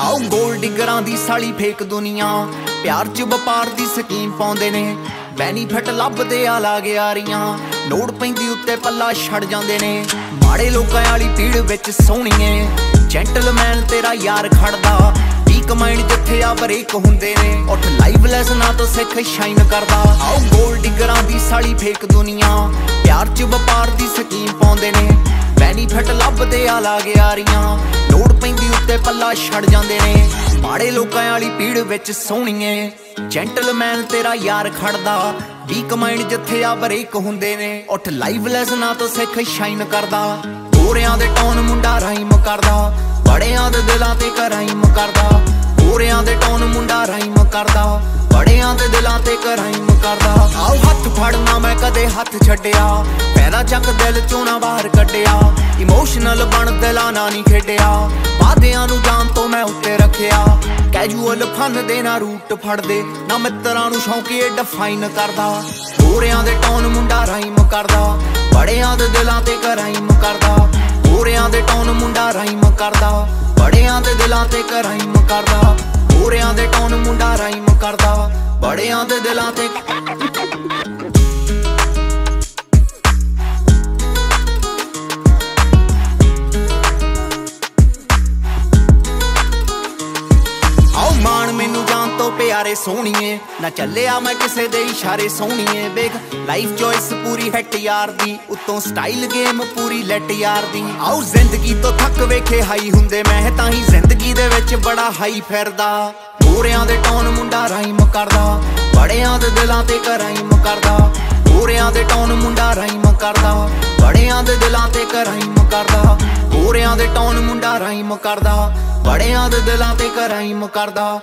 ਆਉ ਗੋਲ ਡਿਗਰਾਂ ਦੀ ਸਾਲੀ ਫੇਕ ਦੁਨੀਆ, ਪਿਆਰ ਚ ਵਪਾਰ ਦੀ ਸਕੀਮ ਪਾਉਂਦੇ ਨੇ, ਬੈਨੀਫਿਟ ਲੱਭਦੇ ਆ ਲਾ ਗਿਆਰੀਆਂ ਨੋੜ ਪੈਂਦੀ ਉੱਤੇ ਪੱਲਾ ਛੱਡ ਜਾਂਦੇ ਨੇ, ਮਾੜੇ ਲੋਕਾਂ ਵਾਲੀ ਪੀੜ ਵਿੱਚ ਸੋਹਣੀਏ ਜੈਂਟਲਮੈਨ ਤੇਰਾ ਯਾਰ ਖੜਦਾ ਵੀ ਕਮਾਈਨ ਜਿੱਥੇ ਆ ਬਰੇਕ ਹੁੰਦੇ ਨੇ। ਉੱਠ ਲਾਈਵ ਲੈਸਨਾਂ ਤੋਂ ਸਿੱਖ ਸ਼ਾਈਨ ਕਰਦਾ। ਆਉ ਗੋਲ ਡਿਗਰਾਂ ਦੀ ਸਾਲੀ ਫੇਕ ਦੁਨੀਆ। ਪਿਆਰ ਚ ਵਪਾਰ ਦੀ ਸਕੀਮ ਪਾਉਂਦੇ ਨੇ। ਬੈਨੀਫਿਟ ਲੱਭਦੇ ਆ ਲਾ ਗਿਆਰੀਆਂ ਲੋੜ ਪੈਂਦੀ ਉੱਤੇ ਪੱਲਾ ਛੱਡ ਜਾਂਦੇ ਨੇ। ਮਾੜੇ ਲੋਕਾਂ ਵਾਲੀ ਪੀੜ ਵਿੱਚ ਸੋਹਣੀਏ। ਜੈਂਟਲਮੈਨ ਤੇਰਾ ਯਾਰ ਖੜਦਾ। ਵੀ ਕਮਾਈਨ ਜਿੱਥੇ ਆ ਬਰੇਕ ਹੁੰਦੇ ਨੇ। ਉੱਠ ਲਾਈਵ ਲੈਸਨਾਂ ਤੋਂ ਸਿੱਖ ਸ਼ਾਈਨ ਕਰਦਾ। ਗੋਰਿਆਂ ਦੇ ਟੌਨ ਮੁੰਡਾ ਰਾਈਮ ਕਰਦਾ। ਬੜਿਆਂ ਦੇ ਦਿਲਾਂ ਤੇ ਕਰਾਈਮ ਕਰਦਾ। ਗੋਰਿਆਂ ਦੇ ਟੌਨ ਮੁੰਡਾ ਰਾਈਮ ਕਰਦਾ। ਬੜਿਆਂ ਦੇ ਦਿਲਾਂ ਤੇ ਕਰਾਈਮ ਕਰਦਾ। ਆਓ ਹੱਥ ਫੜਨਾ ਮੈਂ ਕਦੇ ਹੱਥ ਛੱਡਿਆ। ਪੈਦਾ ਚੱਕ ਦਿਲ ਚੋਂ ਨਾ ਬਾਹਰ ਕੱਢਿਆ। ਇਮੋਸ਼ਨਲ ਬਣ ਦਿਲਾਂ ਨਾ ਨਹੀਂ ਖੇਡਿਆ। ਵਾਦਿਆਂ ਨੂੰ ਜਾਨ ਤੋਂ ਮੈਂ ਉੱਤੇ ਰੱਖਿਆ। ਕੈਜੂਅਲ ਫਨ ਦੇ ਨਾ ਰੂਟ ਫੜਦੇ। ਨਾ ਮਿੱਤਰਾਂ ਨੂੰ ਸ਼ੌਂਕੀਏ ਡਿਫਾਈਨ ਕਰਦਾ। ਗੋਰਿਆਂ ਦੇ ਟੋਨ ਮੁੰਡਾ ਰਾਈਮ ਕਰਦਾ। ਬੜਿਆਂ ਦੇ ਦਿਲਾਂ ਤੇ ਕਰਾਈਮ ਕਰਦਾ। ਗੋਰਿਆਂ ਦੇ ਟੋਨ ਮੁੰਡਾ ਰਾਈਮ ਕਰਦਾ। ਬੜਿਆਂ ਦੇ ਦਿਲਾਂ ਤੇ ਕਰਾਈਮ ਕਰਦਾ। ਗੋਰਿਆਂ ਦੇ ਟੌਨ ਮੁੰਡਾ ਰਾਈਮ ਕਰਦਾ। ਬੜਿਆਂ ਦੇ ਦਿਲਾਂ ਤੇ ਤੋਂ ਪਿਆਰੇ ਸੋਹਣੀਏ। ਨਾ ਚੱਲਿਆ ਮੈਂ ਕਿਸੇ ਦੇ ਇਸ਼ਾਰੇ ਸੋਹਣੀਏ। ਵੇਖ ਲਾਈਫ ਚੋਇਸ ਪੂਰੀ ਹੈਟ ਯਾਰ ਦੀ। ਉਤੋਂ ਸਟਾਈਲ ਗੇਮ ਪੂਰੀ ਲੈਟ ਯਾਰ ਦੀ। ਆਓ ਜ਼ਿੰਦਗੀ ਤੋਂ ਥੱਕ ਵੇਖੇ ਹਾਈ ਹੁੰਦੇ। ਮੈਂ ਤਾਂ ਹੀ ਜ਼ਿੰਦਗੀ ਦੇ ਵਿੱਚ ਬੜਾ ਹਾਈ ਫਿਰਦਾ। ਗੋਰਿਆਂ ਦੇ ਟੌਨ ਮੁੰਡਾ ਰਾਈਮ ਕਰਦਾ। ਬੜਿਆਂ ਦੇ ਦਿਲਾਂ ਤੇ ਕਰਾਈਮ ਕਰਦਾ। ਹੋਰਿਆਂ ਦੇ ਟੌਨ ਮੁੰਡਾ ਰਾਈਮ ਕਰਦਾ। ਬੜਿਆਂ ਦੇ ਦਿਲਾਂ ਤੇ ਕਰਾਈਮ ਕਰਦਾ। ਗੋਰਿਆਂ ਦੇ ਟੌਨ ਮੁੰਡਾ ਰਾਈਮ ਕਰਦਾ। ਬੜਿਆਂ ਦੇ ਦਿਲਾਂ ਤੇ ਕਰਾਈਮ ਕਰਦਾ।